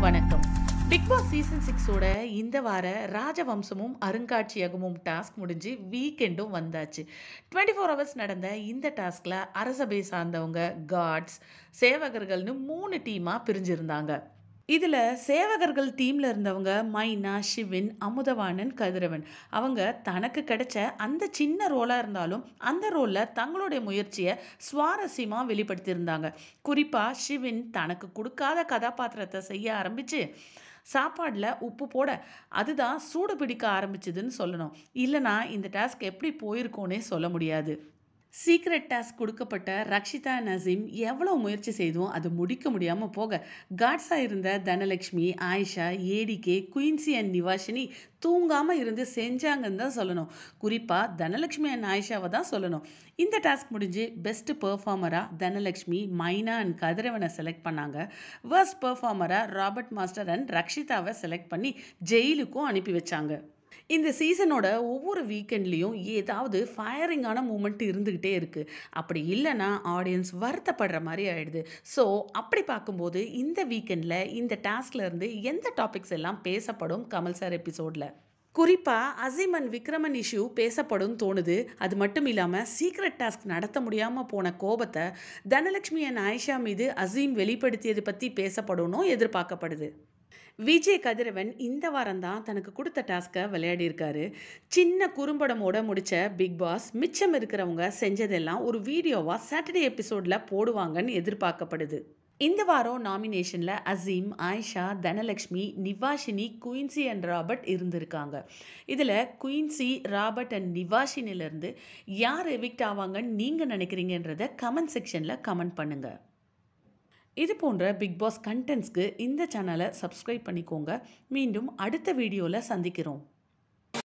வணக்கம். Big Boss season சிக்ஸோட இந்த வார ராஜவம்சமும் அருங்காட்சியகமும் டாஸ்க் முடிஞ்சு வீக்கெண்டும் வந்தாச்சு. டுவெண்ட்டி ஃபோர் ஹவர்ஸ் நடந்த இந்த டாஸ்கில் அரசபை சார்ந்தவங்க காட்ஸ் சேவகர்கள்னு மூணு டீமாக பிரிஞ்சிருந்தாங்க. இதில் சேவகர்கள் டீமில் இருந்தவங்க மைனா சிவின் அமுதவாணன் கதிரவன். அவங்க தனக்கு கிடைச்ச அந்த சின்ன ரோலாக இருந்தாலும் அந்த ரோலில் தங்களுடைய முயற்சியை சுவாரஸ்யமாக வெளிப்படுத்தியிருந்தாங்க. குறிப்பாக சிவின் தனக்கு கொடுக்காத கதாபாத்திரத்தை செய்ய ஆரம்பித்து சாப்பாடில் உப்பு போட அதுதான் சூடு பிடிக்க ஆரம்பிச்சதுன்னு சொல்லணும். இல்லைனா இந்த டாஸ்க் எப்படி போயிருக்கோன்னே சொல்ல முடியாது. சீக்ரெட் டாஸ்க் கொடுக்கப்பட்ட ரக்ஷிதா நசீம் எவ்வளோ முயற்சி செய்தும் அது முடிக்க முடியாமல் போக காட்ஸாக இருந்த தனலக்ஷ்மி ஆயிஷா ஏடிகே குயின்சி அண்ட் நிவாஷினி தூங்காமல் இருந்து செஞ்சாங்கன்னு தான் சொல்லணும். குறிப்பாக தனலக்ஷ்மி அண்ட் ஆயிஷாவை தான் சொல்லணும். இந்த டாஸ்க் முடிஞ்சு பெஸ்ட் பெர்ஃபார்மராக தனலக்ஷ்மி மைனா அண்ட் கதிரவனை செலக்ட் பண்ணாங்க. Worst பெர்ஃபார்மராக ராபர்ட் மாஸ்டர் அண்ட் ரக்ஷிதாவை செலக்ட் பண்ணி ஜெயிலுக்கும் அனுப்பி வச்சாங்க. இந்த சீசனோட ஒவ்வொரு வீக்கெண்ட்லேயும் ஏதாவது ஃபயரிங்கான மூமெண்ட் இருந்துக்கிட்டே இருக்குது அப்படி இல்லைன்னா ஆடியன்ஸ் வருத்தப்படுற மாதிரி ஆயிடுது. ஸோ அப்படி பார்க்கும்போது இந்த வீக்கெண்டில் இந்த டாஸ்க்லேருந்து எந்த டாபிக்ஸ் எல்லாம் பேசப்படும் கமல் சார் எபிசோடில் குறிப்பாக அசீம் அண்ட் விக்ரமன் இஷ்யூ பேசப்படும் தோணுது. அது மட்டும் இல்லாமல் சீக்ரெட் டாஸ்க் நடத்த முடியாமல் போன கோபத்தை தனலட்சுமி அண்ட் ஆயிஷா மீது அசீம் வெளிப்படுத்தியது பற்றி பேசப்படணும் எதிர்பார்க்கப்படுது. விஜய் கதிரவன் இந்த வாரம் தான் தனக்கு கொடுத்த டாஸ்க்கை விளையாடியிருக்காரு சின்ன குறும்படமோட முடித்த பிக் பாஸ் மிச்சம் இருக்கிறவங்க செஞ்சதெல்லாம் ஒரு வீடியோவாக சாட்டர்டே எபிசோடில் போடுவாங்கன்னு எதிர்பார்க்கப்படுது. இந்த வாரம் நாமினேஷனில் அசீம் ஆயிஷா தனலக்ஷ்மி நிவாஷினி குயின்சி அண்ட் ராபர்ட் இருந்திருக்காங்க. இதில் குயின்சி ராபர்ட் அண்ட் நிவாஷினிலேருந்து யார் எவிக்ட் ஆவாங்கன்னு நீங்கள் நினைக்கிறீங்கன்றத கமெண்ட் செக்ஷனில் கமெண்ட் பண்ணுங்கள் இது போன்ற பிக் பாஸ் கண்டென்ட்ஸ்க்கு இந்த சேனலை சப்ஸ்கிரைப் பண்ணிக்கோங்க. மீண்டும் அடுத்த வீடியோவில் சந்திக்கிறோம்.